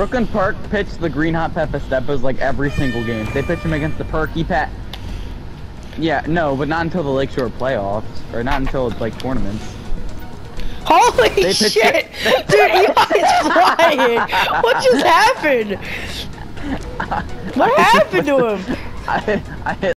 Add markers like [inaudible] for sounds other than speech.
Brooklyn Park pitched the Green Hot Pepper Steppers like every single game. They pitched him against the Perky Pat. Yeah, no, but not until the Lakeshore playoffs, or not until like tournaments. Holy shit! it- Dude, Eli's [laughs] flying! What just happened? [laughs] What happened to him? I I hit